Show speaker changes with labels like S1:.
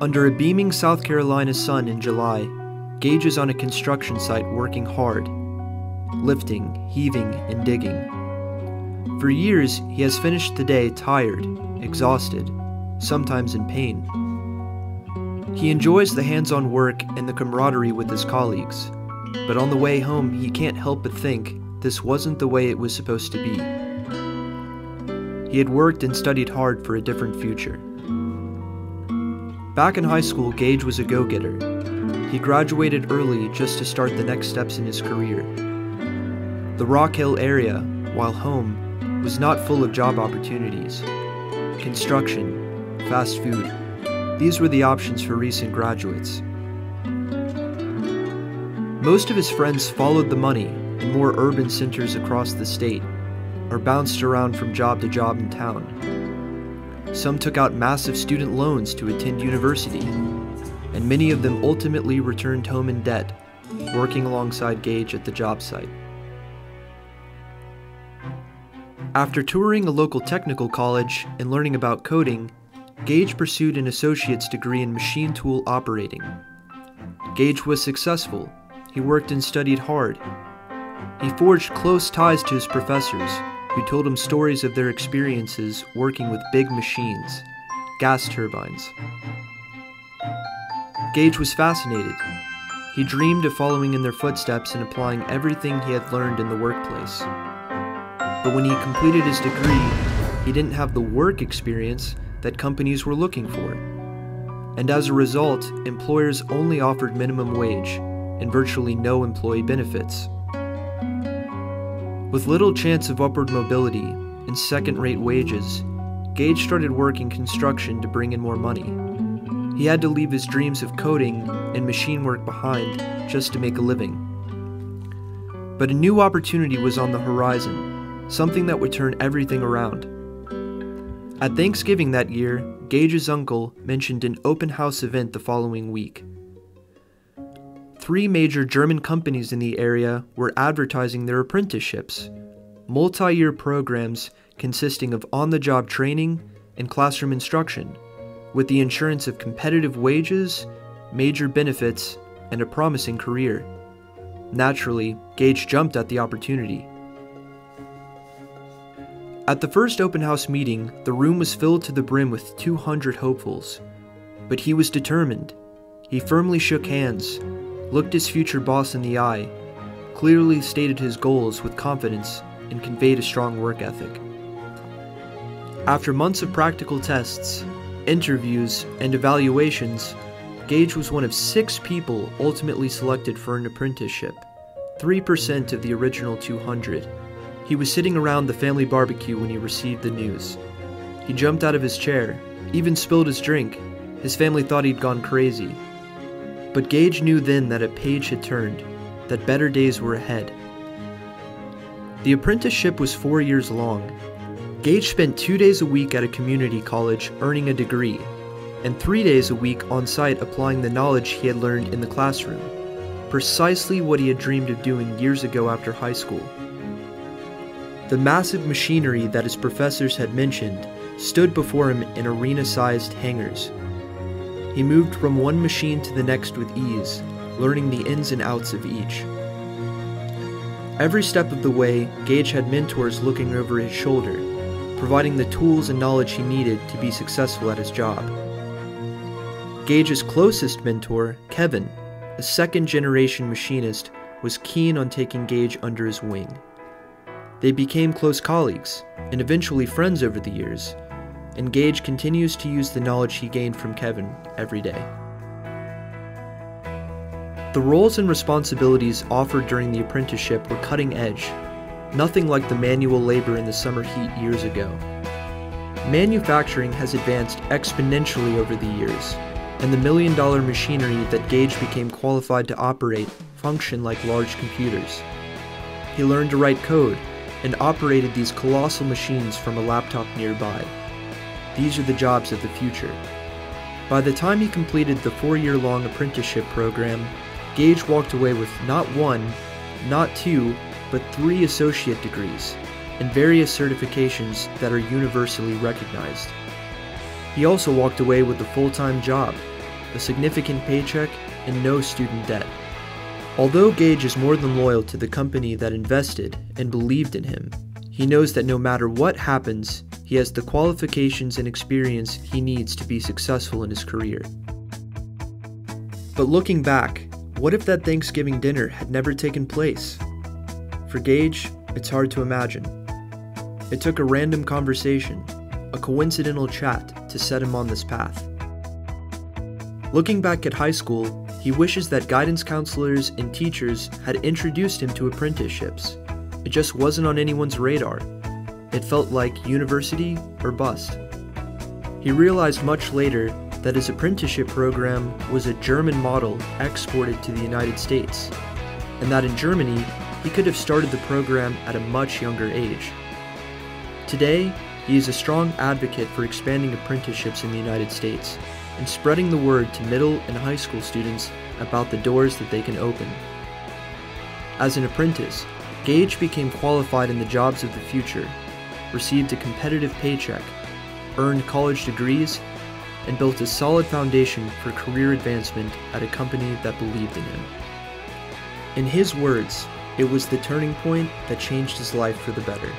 S1: Under a beaming South Carolina sun in July, Gage is on a construction site working hard, lifting, heaving, and digging. For years, he has finished the day tired, exhausted, sometimes in pain. He enjoys the hands on work and the camaraderie with his colleagues, but on the way home, he can't help but think this wasn't the way it was supposed to be. He had worked and studied hard for a different future. Back in high school, Gage was a go getter. He graduated early just to start the next steps in his career. The Rock Hill area, while home, was not full of job opportunities. Construction, fast food, these were the options for recent graduates. Most of his friends followed the money in more urban centers across the state, or bounced around from job to job in town. Some took out massive student loans to attend university, and many of them ultimately returned home in debt, working alongside Gage at the job site. After touring a local technical college and learning about coding, Gage pursued an associate's degree in machine tool operating. Gage was successful. He worked and studied hard. He forged close ties to his professors, who told him stories of their experiences working with big machines, gas turbines. Gage was fascinated. He dreamed of following in their footsteps and applying everything he had learned in the workplace. But when he completed his degree, he didn't have the work experience that companies were looking for. And as a result, employers only offered minimum wage and virtually no employee benefits. With little chance of upward mobility and second rate wages, Gage started working construction to bring in more money. He had to leave his dreams of coding and machine work behind just to make a living. But a new opportunity was on the horizon, something that would turn everything around. At Thanksgiving that year, Gage's uncle mentioned an open house event the following week. Three major German companies in the area were advertising their apprenticeships, multi year programs consisting of on the job training and classroom instruction, with the insurance of competitive wages, major benefits, and a promising career. Naturally, Gage jumped at the opportunity. At the first open house meeting, the room was filled to the brim with 200 hopefuls. But he was determined. He firmly shook hands, looked his future boss in the eye, clearly stated his goals with confidence, and conveyed a strong work ethic. After months of practical tests, interviews, and evaluations, Gage was one of six people ultimately selected for an apprenticeship, 3% of the original 200. He was sitting around the family barbecue when he received the news. He jumped out of his chair, even spilled his drink. His family thought he'd gone crazy. But Gage knew then that a page had turned, that better days were ahead. The apprenticeship was four years long. Gage spent two days a week at a community college earning a degree, and three days a week on site applying the knowledge he had learned in the classroom. Precisely what he had dreamed of doing years ago after high school. The massive machinery that his professors had mentioned stood before him in arena sized hangars. He moved from one machine to the next with ease, learning the ins and outs of each. Every step of the way, Gage had mentors looking over his shoulder, providing the tools and knowledge he needed to be successful at his job. Gage's closest mentor, Kevin, a second generation machinist, was keen on taking Gage under his wing. They became close colleagues, and eventually friends over the years, and Gage continues to use the knowledge he gained from Kevin every day. The roles and responsibilities offered during the apprenticeship were cutting edge, nothing like the manual labor in the summer heat years ago. Manufacturing has advanced exponentially over the years, and the million dollar machinery that Gage became qualified to operate function like large computers. He learned to write code and operated these colossal machines from a laptop nearby. These are the jobs of the future. By the time he completed the four year long apprenticeship program, Gage walked away with not one, not two, but three associate degrees and various certifications that are universally recognized. He also walked away with a full time job, a significant paycheck, and no student debt. Although Gage is more than loyal to the company that invested and believed in him, he knows that no matter what happens, he has the qualifications and experience he needs to be successful in his career. But looking back, what if that Thanksgiving dinner had never taken place? For Gage, it's hard to imagine. It took a random conversation, a coincidental chat, to set him on this path. Looking back at high school, he wishes that guidance counselors and teachers had introduced him to apprenticeships. It just wasn't on anyone's radar. It felt like university or bust. He realized much later that his apprenticeship program was a German model exported to the United States, and that in Germany, he could have started the program at a much younger age. Today, he is a strong advocate for expanding apprenticeships in the United States and spreading the word to middle and high school students about the doors that they can open. As an apprentice, Gage became qualified in the jobs of the future, received a competitive paycheck, earned college degrees, and built a solid foundation for career advancement at a company that believed in him. In his words, it was the turning point that changed his life for the better.